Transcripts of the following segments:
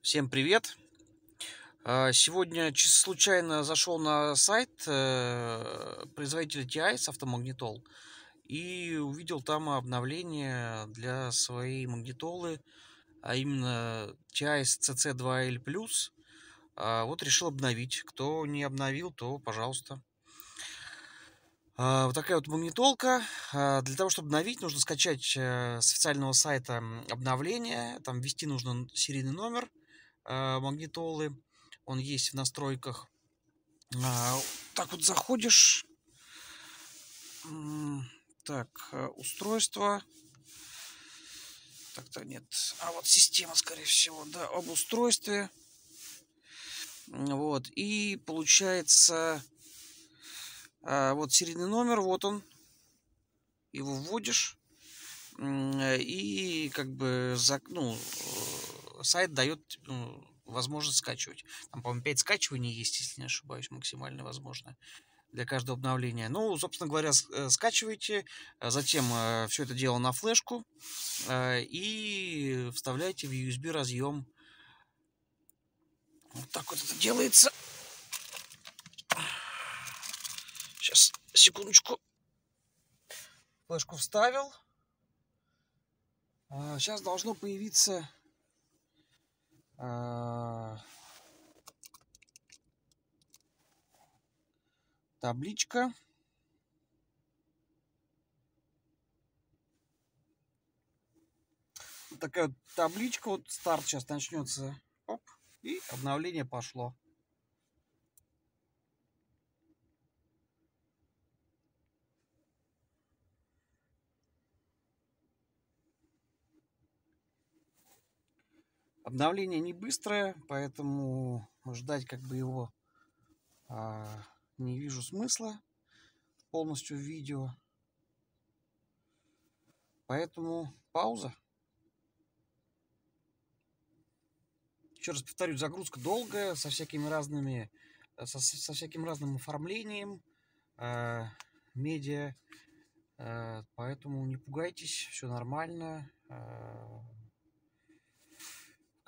Всем привет! А, Сегодня случайно зашел на сайт э, производителя TI с автомагнитол и увидел там обновление для своей магнитолы, а именно TI CC2L+. А, Вот решил обновить. Кто не обновил, то пожалуйста. А, Вот такая вот магнитолка. Для того, чтобы обновить, нужно скачать э, с официального сайта обновление. Там ввести нужно серийный номер магнитолы. Он есть в настройках. А, Так вот заходишь. Так, э, устройство. Так-то нет. А вот система, скорее всего, да, об устройстве. Вот. И получается, а, вот серийный номер, вот он. Его вводишь. Э, И как бы, ну, э, сайт дает ну, возможность скачивать. Там, по-моему, 5 скачиваний есть, если не ошибаюсь, максимально возможно для каждого обновления. Ну, собственно говоря, э, скачивайте, а затем все это дело на флешку э, и вставляйте в USB разъем. Вот так вот это делается. Сейчас, секундочку. Флешку вставил. Сейчас должно появиться а, табличка. Вот такая вот табличка. Вот старт сейчас начнется. Оп. И обновление пошло. Обновление не быстрое, поэтому ждать как бы его а, не вижу смысла полностью в видео. Поэтому пауза. Еще раз повторюсь, загрузка долгая, со всякими разными, э, со, со всяким разным оформлением, э, медиа. Э, поэтому не пугайтесь, все нормально. Э,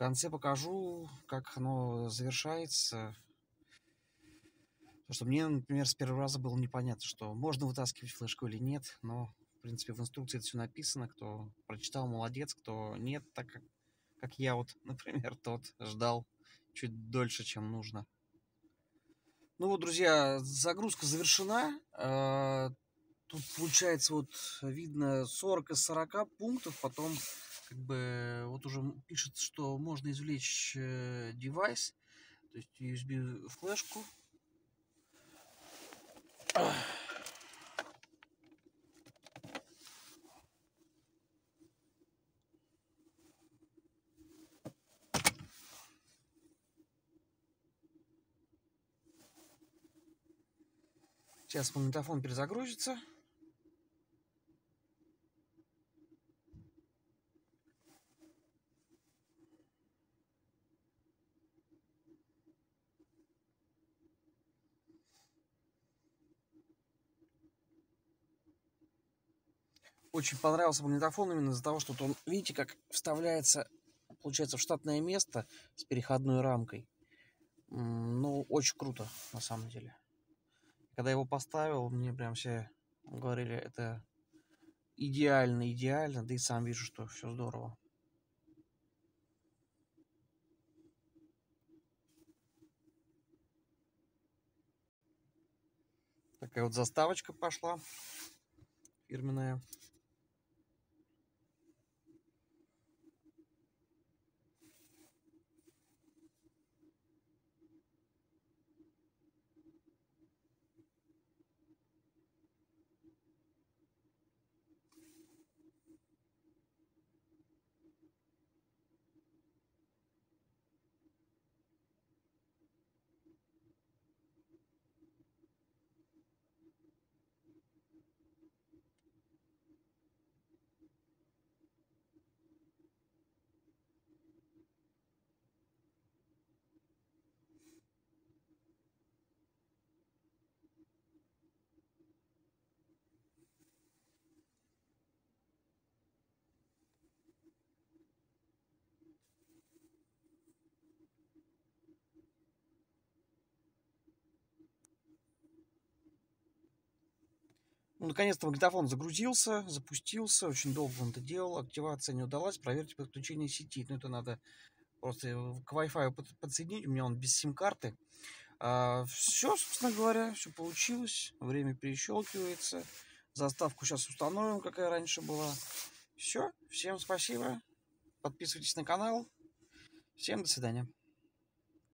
конце покажу, как оно завершается. Потому что мне, например, с первого раза было непонятно, что можно вытаскивать флешку или нет. Но, в принципе, в инструкции это все написано. Кто прочитал, молодец. Кто нет, так как, как я вот, например, тот ждал чуть дольше, чем нужно. Ну вот, друзья, загрузка завершена. Э, Тут получается вот видно 40 из 40 пунктов. Потом как бы вот уже пишет, что можно извлечь э, девайс, то есть USB флешку. Сейчас магнитофон перезагрузится. Очень понравился магнитофон именно из-за того, что он, видите, как вставляется, получается, в штатное место с переходной рамкой. Ну, очень круто, на самом деле. Когда его поставил, мне прям все говорили, это идеально, идеально, да и сам вижу, что все здорово. Такая вот заставочка пошла фирменная. Ну, наконец-то магнитофон загрузился, запустился. Очень долго он это делал. Активация не удалась. Проверьте подключение сети. Ну, это надо просто к Wi-Fi подсоединить. У меня он без сим-карты. А, все, собственно говоря, все получилось. Время перещелкивается. Заставку сейчас установим, какая раньше была. Все. Всем спасибо. Подписывайтесь на канал. Всем до свидания.